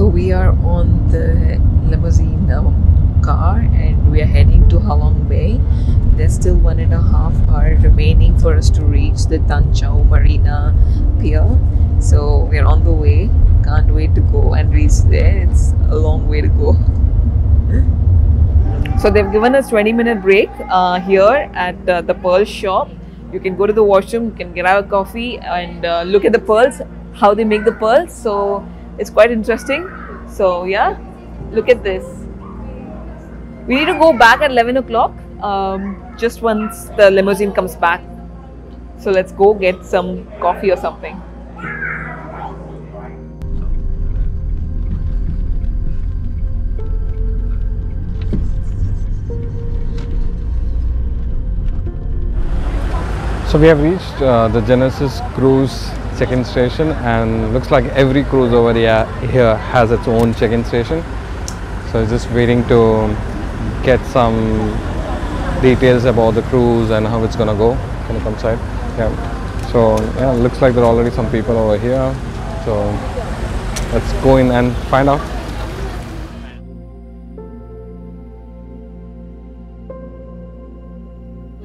So we are on the limousine um, car and we are heading to Halong Bay. There's still one and a half hour remaining for us to reach the Tuan Chau Marina Pier. So we're on the way. Can't wait to go and reach there. It's a long way to go. So they've given us 20 minute break uh, here at uh, the Pearl shop. You can go to the washroom, you can grab a coffee and uh, look at the pearls, how they make the pearls. So it's quite interesting. So yeah, look at this. We need to go back at 11 o'clock um, just once the limousine comes back. So let's go get some coffee or something. So we have reached uh, the Genesis Cruise check-in station and looks like every cruise over here, here has its own check-in station. So just waiting to get some details about the cruise and how it's gonna go. Can you come side? Yeah. So yeah, looks like there are already some people over here. So let's go in and find out.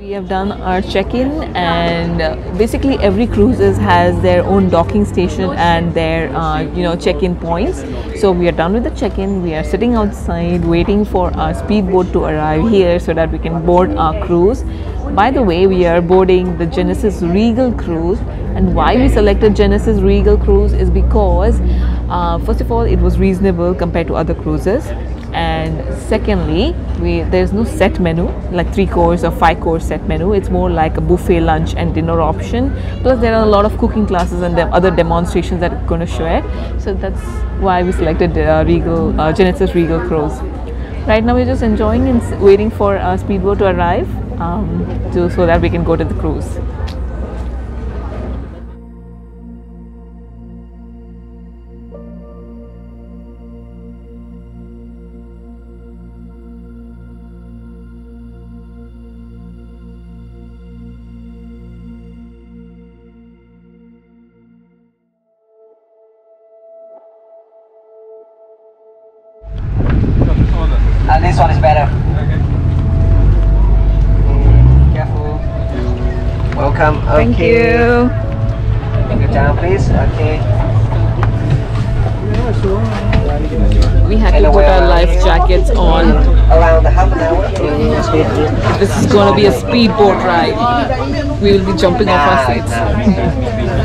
We have done our check-in and basically every cruises has their own docking station and their uh, you know check-in points. So we are done with the check-in. We are sitting outside waiting for our speedboat to arrive here so that we can board our cruise. By the way, we are boarding the Genesis Regal cruise and why we selected Genesis Regal cruise is because uh, first of all it was reasonable compared to other cruises and secondly we there's no set menu like three course or five course set menu. It's more like a buffet lunch and dinner option. Plus there are a lot of cooking classes and other demonstrations that are going to share. So that's why we selected uh, regal uh, genesis regal cruise right now we're just enjoying and waiting for our speedboat to arrive um, to, so that we can go to the cruise This one is better. Careful. Welcome. thank you your time, please. Okay. we had to put our life jackets on Around half an hour. This is going to be a speedboat ride. We will be jumping off our seats.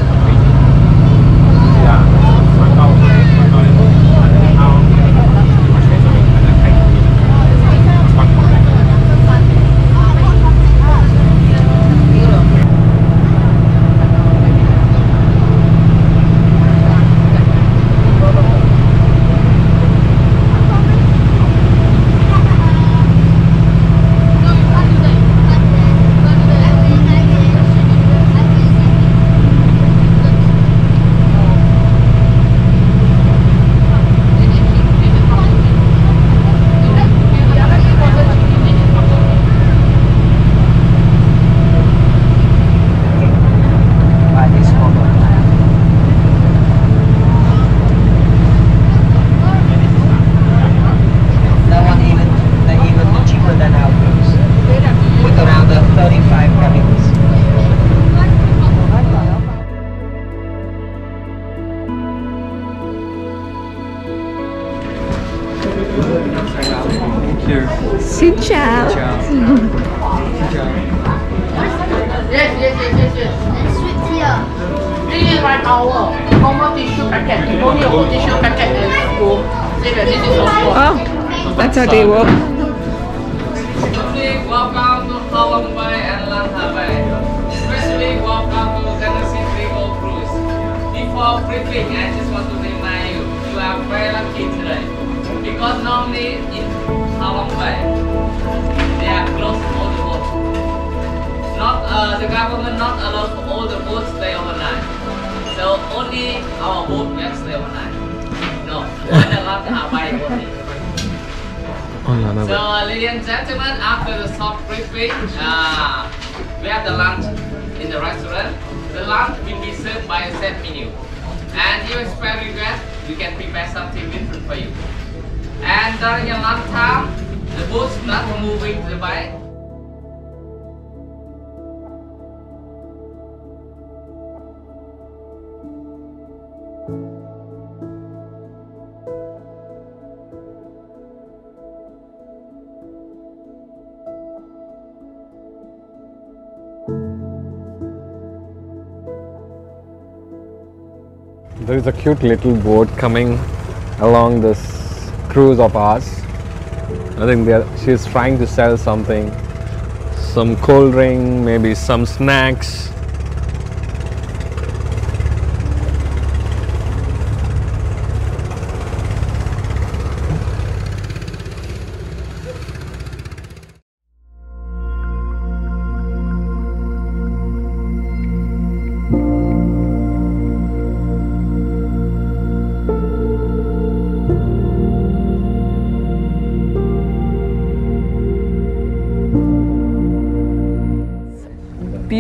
Xin chào. Yes, yes, yes, yes, yes. Sweet tea. This is one hour. Normal tissue packet. Only a whole tissue packet is full. Say that this is also. Oh, that's how they work. Firstly, welcome to Halong Bay and Lan Ha Bay. Firstly, welcome to Genesis Regal Cruise. Before briefing, I just want to remind you, you are very lucky today. Because normally in Halong Bay, they are closed all the boats. Not, uh, the government not allowed for all the boats stay overnight. So only our boat can stay overnight. No, only Lan Ha Bay only. So, uh, ladies and gentlemen, after the soft briefing, uh, we have the lunch in the restaurant. The lunch will be served by a set menu. And if you expect regret, we can prepare something different for you. And during your lunch time, the boat's not moving the back. There is a cute little boat coming along this cruise of ours. I think they are, she's trying to sell something, some cold drink, maybe some snacks.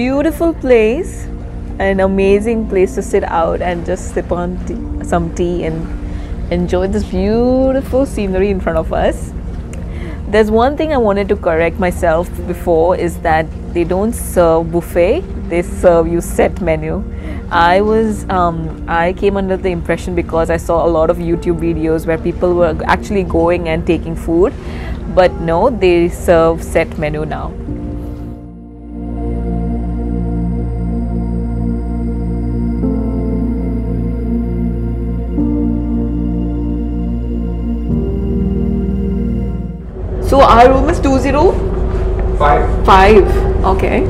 Beautiful place, an amazing place to sit out and just sip on tea, some tea and enjoy this beautiful scenery in front of us. There's one thing I wanted to correct myself before is that they don't serve buffet; they serve you set menu. I was um, I came under the impression because I saw a lot of YouTube videos where people were actually going and taking food, but no, they serve set menu now. So our room is 205. Five. Okay.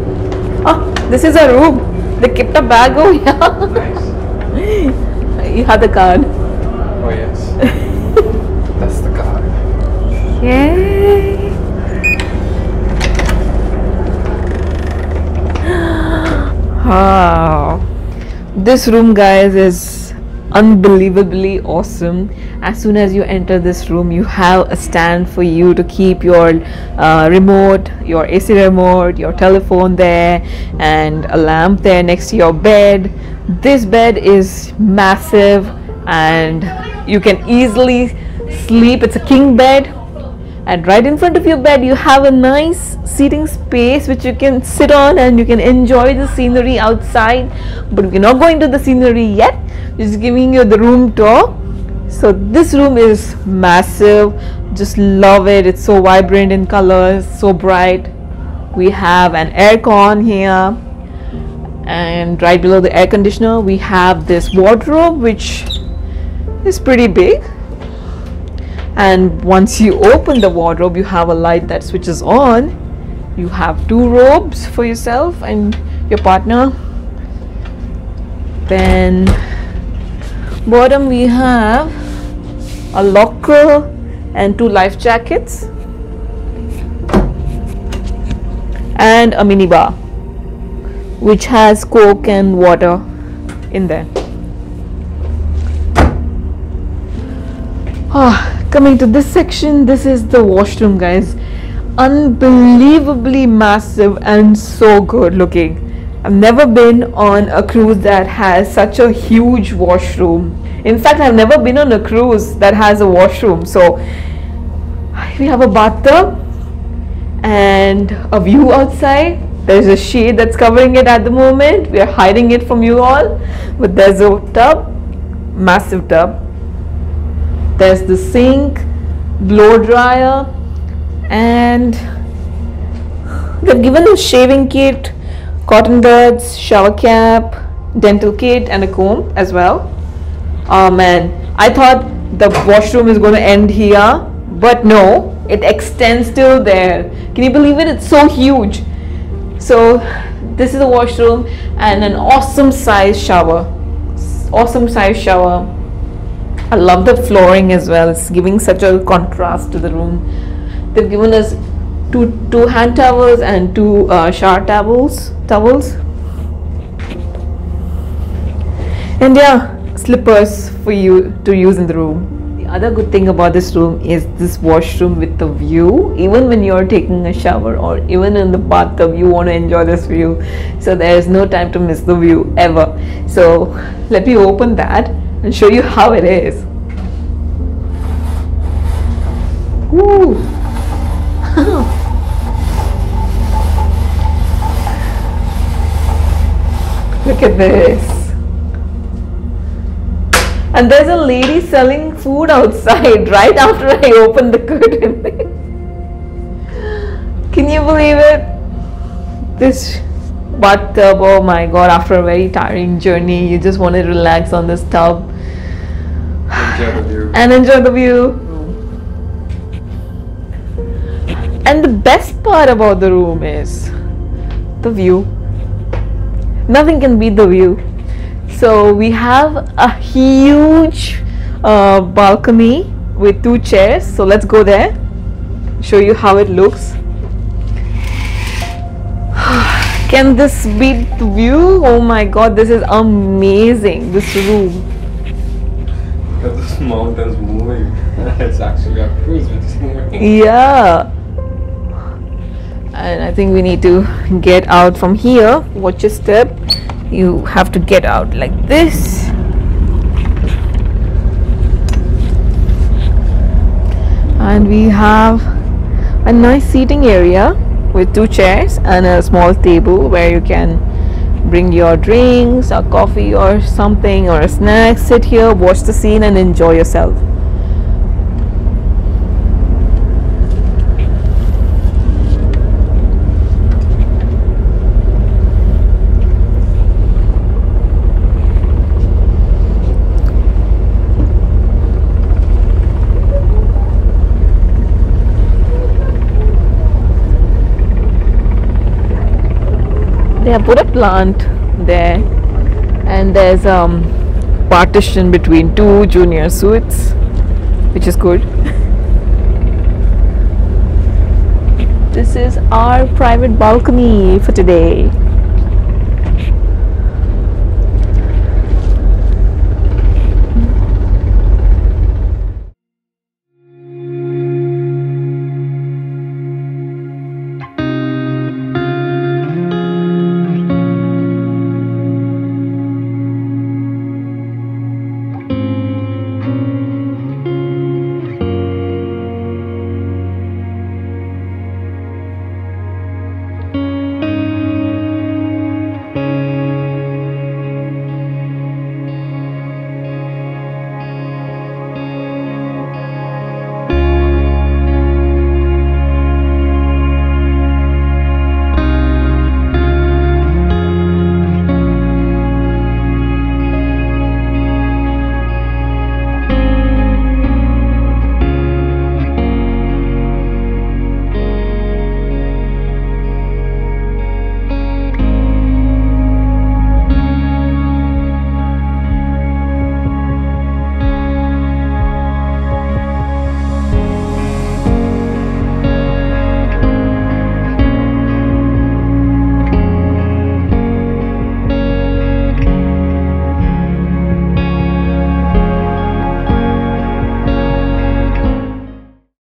Oh, this is a room. They kept a bag over here. Nice. you have the card. Oh yes. That's the card. Yay. Wow. This room, guys, is unbelievably awesome. As soon as you enter this room, you have a stand for you to keep your uh, remote, your AC remote, your telephone there, and a lamp there next to your bed. This bed is massive and you can easily sleep. It's a king bed and right in front of your bed you have a nice seating space which you can sit on and you can enjoy the scenery outside but we're not going to the scenery yet just giving you the room tour so this room is massive. Just love it. It's so vibrant in colors so bright. We have an aircon here. And right below the air conditioner we have this wardrobe which is pretty big. And once you open the wardrobe you have a light that switches on. You have two robes for yourself and your partner. Then bottom we have a locker and two life jackets and a mini bar which has coke and water in there Ah, coming to this section, this is the washroom, guys. Unbelievably massive and so good looking. I've never been on a cruise that has such a huge washroom. In fact, I've never been on a cruise that has a washroom. So, we have a bathtub and a view outside. There's a shade that's covering it at the moment. We are hiding it from you all, but there's a tub, massive tub there's the sink blow dryer and they've given a shaving kit cotton buds shower cap dental kit and a comb as well. Oh man. I thought the washroom is going to end here but no it extends till there. Can you believe it? It's so huge. So this is a washroom and an awesome size shower. Awesome size shower. I love the flooring as well. It's giving such a contrast to the room. They've given us two two hand towels and two uh, shower towels towels. And yeah slippers for you to use in the room. The other good thing about this room is this washroom with the view. Even when you're taking a shower or even in the bathtub you want to enjoy this view. So there is no time to miss the view ever. So let me open that and show you how it is. Ooh. Look at this. And there's a lady selling food outside right after I opened the curtain. Can you believe it? This bathtub, oh my god, after a very tiring journey, you just want to relax on this tub Enjoy the view. and enjoy the view. And the best part about the room is the view. Nothing can beat the view. So we have a huge uh, balcony with two chairs. So let's go there, show you how it looks. Can this beat the view? Oh my god, this is amazing. This room. Look at this mountains moving. it's actually a cruise which is moving. Yeah. And I think we need to get out from here. Watch your step. You have to get out like this. And we have a nice seating area with two chairs and a small table where you can bring your drinks, or coffee or something or a snack, sit here, watch the scene and enjoy yourself. They have put a plant there and there's um partition between two junior suites which is good. This is our private balcony for today